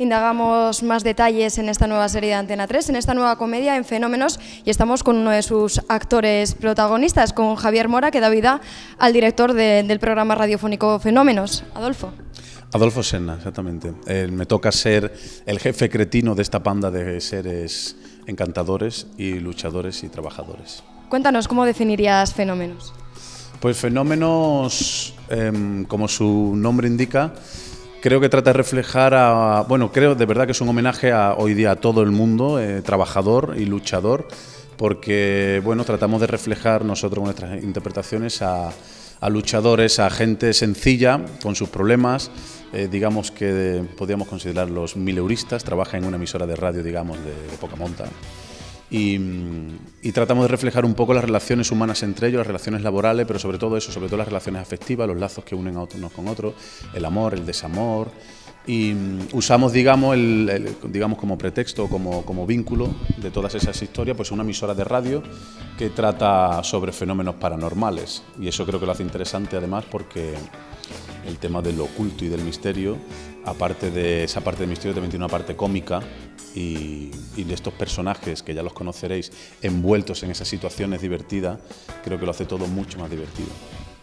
indagamos más detalles en esta nueva serie de Antena 3, en esta nueva comedia en Fenómenos, y estamos con uno de sus actores protagonistas, con Javier Mora, que da vida al director del programa radiofónico Fenómenos. Adolfo. Adolfo Senna, exactamente. Eh, me toca ser el jefe cretino de esta panda de seres encantadores y luchadores y trabajadores. Cuéntanos, ¿cómo definirías Fenómenos? Pues Fenómenos, em, como su nombre indica, creo que trata de reflejar a, bueno, creo de verdad que es un homenaje a hoy día a todo el mundo, eh, trabajador y luchador, porque, bueno, tratamos de reflejar nosotros con nuestras interpretaciones a, luchadores, a gente sencilla, con sus problemas, eh, digamos que podríamos considerarlos mileuristas, trabaja en una emisora de radio, digamos, de, de poca monta. Y, tratamos de reflejar un poco las relaciones humanas entre ellos, las relaciones laborales, pero sobre todo eso, sobre todo las relaciones afectivas, los lazos que unen a unos con otros, el amor, el desamor. Y mm, usamos, digamos, digamos como pretexto, como, como vínculo de todas esas historias, pues una emisora de radio que trata sobre fenómenos paranormales. Y eso creo que lo hace interesante además porque el tema del oculto y del misterio, aparte de esa parte del misterio, también tiene una parte cómica y, de estos personajes que ya los conoceréis envueltos en esas situaciones divertidas, creo que lo hace todo mucho más divertido.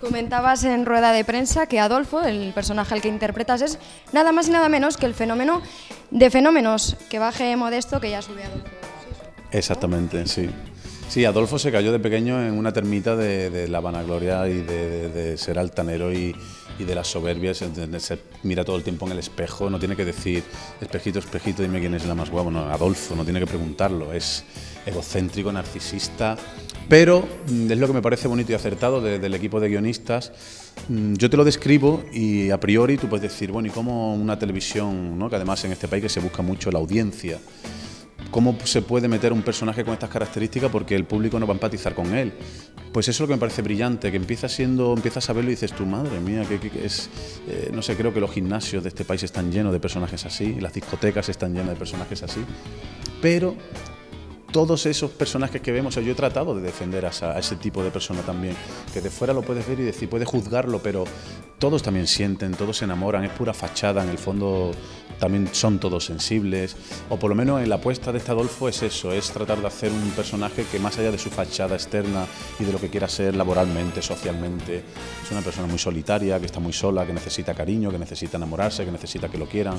Comentabas en rueda de prensa que Adolfo, el personaje al que interpretas, es nada más y nada menos que el fenómeno de fenómenos, que baje modesto que ya subió Adolfo. Exactamente, sí. Sí, Adolfo se cayó de pequeño en una termita de, la vanagloria y de ser altanero y, y de las soberbias, se mira todo el tiempo en el espejo, no tiene que decir, espejito, espejito, dime quién es la más guapa, no, Adolfo, no tiene que preguntarlo, es egocéntrico, narcisista, pero mm, es lo que me parece bonito y acertado del equipo de guionistas. Mm, yo te lo describo y a priori tú puedes decir, bueno, ¿y cómo una televisión, ¿no? que además en este país que se busca mucho la audiencia, cómo se puede meter un personaje con estas características porque el público no va a empatizar con él. Pues eso es lo que me parece brillante, que empieza siendo, empiezas a verlo y dices, tu madre mía, que, es, eh, no sé, creo que los gimnasios de este país están llenos de personajes así, las discotecas están llenas de personajes así, pero todos esos personajes que vemos, yo he tratado de defender a, ese tipo de persona también, que de fuera lo puedes ver y decir, puedes juzgarlo, pero todos también sienten, todos se enamoran, es pura fachada, en el fondo también son todos sensibles, o por lo menos en la apuesta de este Adolfo es eso, es tratar de hacer un personaje que más allá de su fachada externa y de lo que quiera ser laboralmente, socialmente, es una persona muy solitaria, que está muy sola, que necesita cariño, que necesita enamorarse, que necesita que lo quieran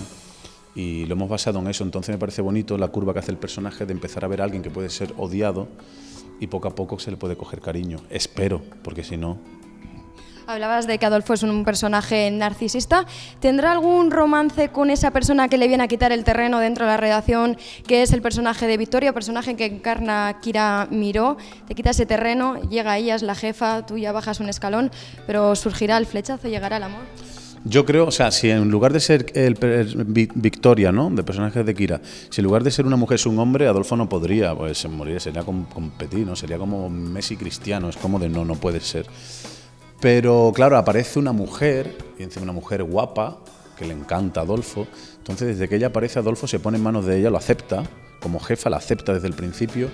y lo hemos basado en eso. Entonces me parece bonito la curva que hace el personaje de empezar a ver a alguien que puede ser odiado y poco a poco se le puede coger cariño. Espero, porque si no... Hablabas de que Adolfo es un personaje narcisista. ¿Tendrá algún romance con esa persona que le viene a quitar el terreno dentro de la redacción, que es el personaje de Victoria, personaje que encarna Kira Miró? Te quita ese terreno, llega ella, es la jefa, tú ya bajas un escalón, pero surgirá el flechazo, llegará el amor. Yo creo, o sea, si en lugar de ser el, Victoria, ¿no? De personajes de Kira, si en lugar de ser una mujer es un hombre, Adolfo no podría, pues morir, sería como competir, ¿no? Sería como Messi cristiano, es como de no, no puede ser. Pero claro, aparece una mujer, y encima una mujer guapa, que le encanta a Adolfo. Entonces, desde que ella aparece, Adolfo se pone en manos de ella, lo acepta, como jefa, la acepta desde el principio.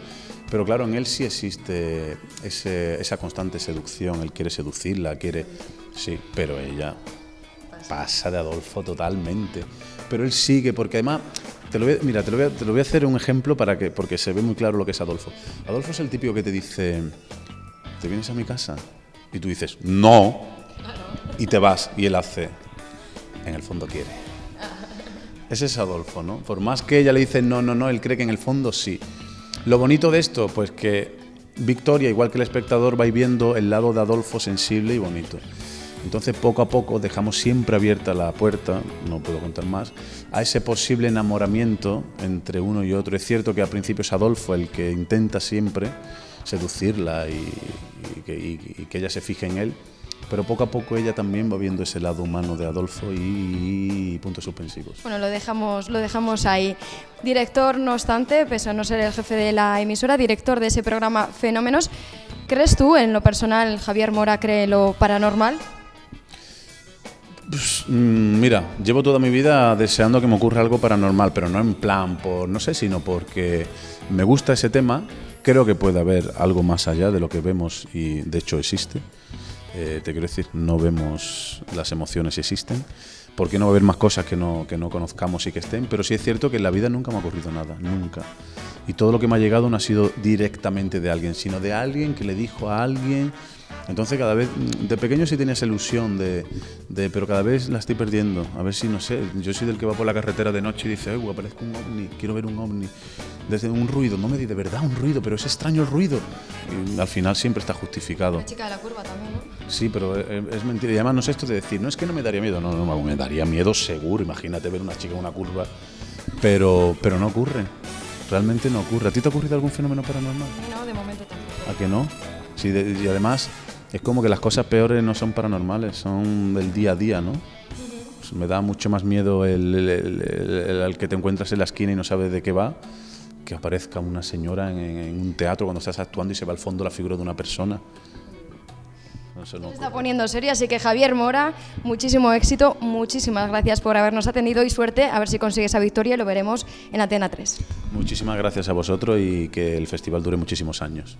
Pero claro, en él sí existe esa constante seducción, él quiere seducirla, quiere... Sí, pero ella pasa de Adolfo totalmente. Pero él sigue, porque además, te lo voy, mira, te lo, voy a, te lo voy a hacer un ejemplo para que, porque se ve muy claro lo que es Adolfo. Adolfo es el típico que te dice, ¿te vienes a mi casa? Y tú dices, no. Y te vas, y él hace, en el fondo quiere. Ese es Adolfo, ¿no? Por más que ella le dice no, no, no, él cree que en el fondo sí. Lo bonito de esto, pues que Victoria, igual que el espectador, va viendo el lado de Adolfo sensible y bonito. Entonces poco a poco dejamos siempre abierta la puerta, no puedo contar más, a ese posible enamoramiento entre uno y otro. Es cierto que al principio es Adolfo el que intenta siempre seducirla y, que, ella se fije en él, pero poco a poco ella también va viendo ese lado humano de Adolfo y, puntos suspensivos. Bueno, lo dejamos, lo dejamos ahí. Director, no obstante, pese a no ser el jefe de la emisora, director de ese programa Fenómenos, ¿crees tú, en lo personal, Javier Mora cree lo paranormal? Pues, mm, mira, llevo toda mi vida deseando que me ocurra algo paranormal, pero no en plan por, no sé, sino porque me gusta ese tema. Creo que puede haber algo más allá de lo que vemos y de hecho existe. Eh, te quiero decir, no vemos las emociones existen, ¿por qué no va a haber más cosas que no, que no conozcamos y que estén? Pero sí es cierto que en la vida nunca me ha ocurrido nada, nunca. Y todo lo que me ha llegado no ha sido directamente de alguien, sino de alguien que le dijo a alguien. Entonces cada vez, de pequeño sí tenía esa ilusión de, de, pero cada vez la estoy perdiendo. A ver si, no sé, yo soy del que va por la carretera de noche y dice, uy, aparezco un ovni, quiero ver un ovni. Desde un ruido, no me di de verdad un ruido, pero es extraño el ruido. Y al final siempre está justificado. La chica de la curva también, ¿no? Sí, pero es, es mentira. Y además no es esto de decir, no es que no me daría miedo, no, no, me daría miedo seguro. Imagínate ver una chica en una curva, pero, pero no ocurre. Realmente no ocurre. ¿A ti te ha ocurrido algún fenómeno paranormal? No, de momento tampoco. ¿A que no? Sí, de- y además es como que las cosas peores no son paranormales, son del día a día, ¿no? Pues me da mucho más miedo el, el- que te encuentras en la esquina y no sabes de qué va, que aparezca una señora en, en un teatro cuando estás actuando y se va al fondo la figura de una persona. No Se está poniendo serio, así que Javier Mora, muchísimo éxito, muchísimas gracias por habernos atendido y suerte, a ver si consigue esa victoria y lo veremos en Atena 3. Muchísimas gracias a vosotros y que el festival dure muchísimos años.